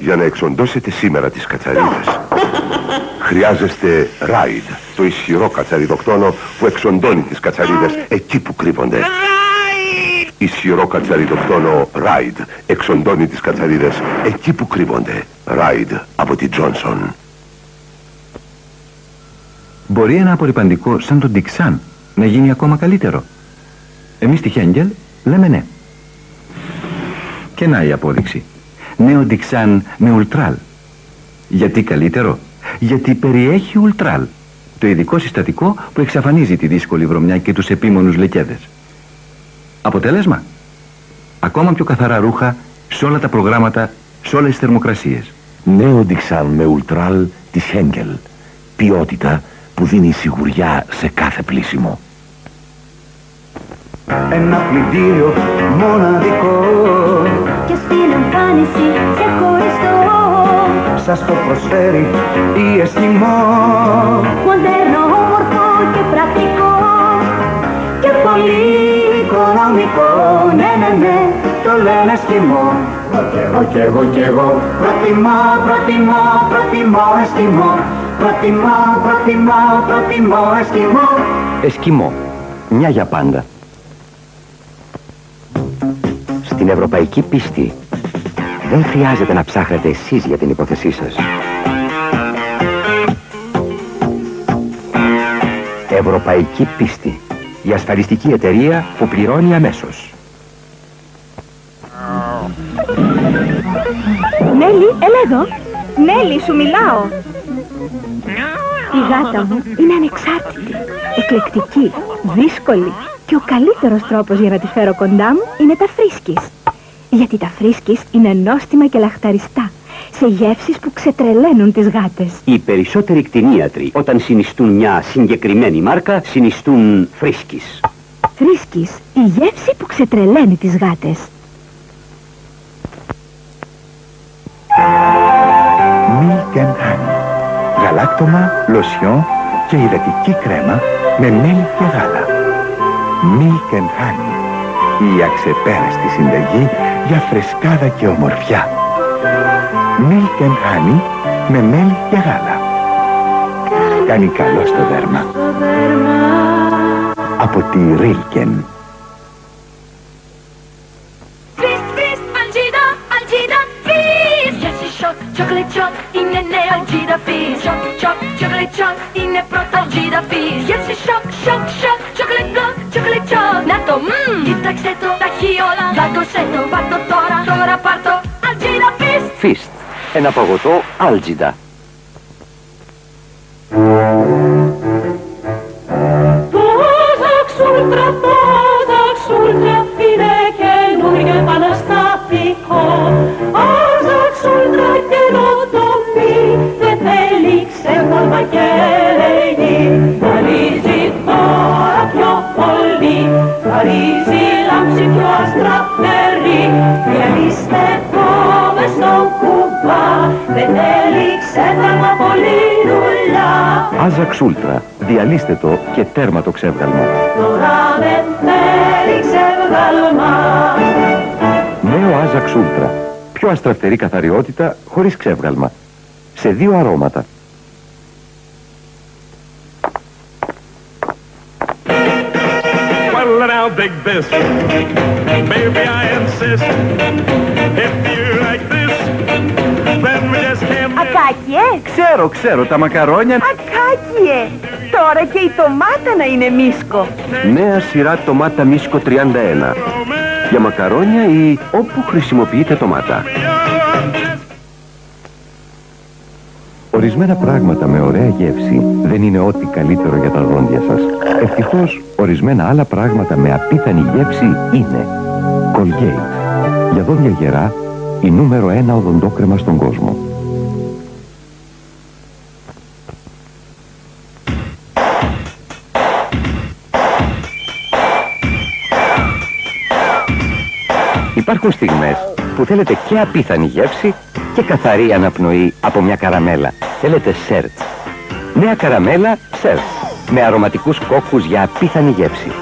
Για να εξοντώσετε σήμερα τις κατσαρίδες Χρειάζεστε Ride, το ισχυρό κατσαριδοκτόνο που εξοντώνει τις κατσαρίδες εκεί που κρύβονται. Ισχυρό κατσαριδοκτόνο Ride εξοντώνει τις κατσαρίδες εκεί που κρύβονται. Ride από τη Johnson. Μπορεί ένα απορριπαντικό σαν τον Dixan να γίνει ακόμα καλύτερο. Εμείς στη Χέγγελ λέμε ναι. Και να η απόδειξη. Νέο Dixan με ουλτράλ. Γιατί καλύτερο; Γιατί περιέχει ουλτράλ. Το ειδικό συστατικό που εξαφανίζει τη δύσκολη βρωμιά και τους επίμονους λεκέδες. Αποτέλεσμα; Ακόμα πιο καθαρά ρούχα σε όλα τα προγράμματα, σε όλες τις θερμοκρασίες. Νέο Dixan με ουλτράλ της Henkel. Ποιότητα που δίνει σιγουριά σε κάθε πλήσιμο. Ένα πλυντήριο μοναδικό Και στην εμφάνιση ξεχωριστό Σας το προσφέρει η Εσκιμό Μοντέρνο, όμορφο και πρακτικό Και πολύ οικονομικό Ναι, ναι, ναι, το λένε Εσκιμό Μα κι εγώ, κι εγώ, κι εγώ Προτιμώ, προτιμώ, προτιμώ Εσκιμό Προτιμώ, προτιμώ, προτιμώ Εσκιμό Εσκιμό. Μια για πάντα. Στην ευρωπαϊκή πίστη δεν χρειάζεται να ψάχνετε εσείς για την υπόθεσή σας. Ευρωπαϊκή πίστη. Η ασφαλιστική εταιρεία που πληρώνει αμέσως. Νέλη, έλα εδώ. Νέλη, σου μιλάω. Η γάτα μου είναι ανεξάρτητη, εκλεκτική, δύσκολη και ο καλύτερος τρόπος για να τη φέρω κοντά μου είναι τα Friskies. Γιατί τα Friskies είναι νόστιμα και λαχταριστά, σε γεύσεις που ξετρελαίνουν τις γάτες. Οι περισσότεροι κτηνίατροι όταν συνιστούν μια συγκεκριμένη μάρκα συνιστούν Friskies. Friskies, η γεύση που ξετρελαίνει τις γάτες. Milk and Honey. Γαλάκτωμα, λοσιό και υδατική κρέμα με μέλι και γάλα. Milk and Honey. Η αξεπέραστη συνταγή για φρεσκάδα και ομορφιά. Milk and Honey με μέλι και γάλα. Κάνει καλό στο δέρμα. Από τη Rilken. Friskt, friskt, Algida, Algida, Fizz! Jesse Shock, Chocolate Shock, είναι νέο Algida Fizz. Shock, Shock, Chocolate Shock, είναι πρώτο Algida Fizz. Jesse Shock, Shock, Shock, Chocolate Block, Chocolate Shock. Να το Χαρίζει τώρα πιο πολύ, χαρίζει λάμψη πιο αστραφερή. Κουμπά, δεν θέλει ξέφαλμα πολύ δουλειά. Άζαξ Ούλτρα. Διαλύστε το και τέρμα το ξέβγαλμα. Τώρα δεν θέλει ξεβγάλμα. Νέο Άζαξ Ούλτρα. Πιο αστραφτερή καθαριότητα χωρίς ξέβγαλμα. Σε δύο αρώματα. Well, now dig this. Baby, I insist. If can't miss. Ακάκιε, Ξέρω, ξέρω, τα μακαρόνια... ακάκιε. Τώρα και η ντομάτα να είναι μίσκο. Νέα σειρά τομάτα μίσκο 31. Για μακαρόνια ή όπου χρησιμοποιείτε τομάτα. Ορισμένα πράγματα με ωραία γεύση δεν είναι ό,τι καλύτερο για τα δόντια σας. Ευτυχώς, ορισμένα άλλα πράγματα με απίθανη γεύση είναι. Colgate. Για δόντια γερά, η νούμερο ένα οδοντόκρεμα στον κόσμο. Υπάρχουν στιγμές που θέλετε και απίθανη γεύση και καθαρή αναπνοή από μια καραμέλα. Θέλετε σέρτς. Νέα καραμέλα σέρτς. Με αρωματικούς κόκκους για απίθανη γεύση.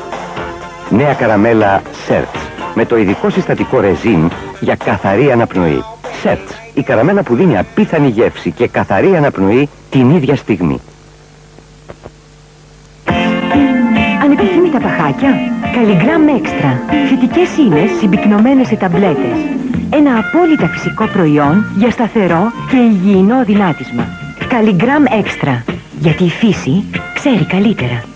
Νέα καραμέλα σέρτς. Με το ειδικό συστατικό ρεζίν για καθαρή αναπνοή. Σέρτς. Η καραμέλα που δίνει απίθανη γεύση και καθαρή αναπνοή την ίδια στιγμή. Ανεπιθύμητα παχάκια. Καλλιγκράμ έξτρα. Φυτικές ίνες συμπυκνωμένες σε ταμπλέτες. Ένα απόλυτα φυσικό προϊόν για σταθερό και υγιεινό δυνάτισμα. Καλλιγκράμ έξτρα. Γιατί η φύση ξέρει καλύτερα.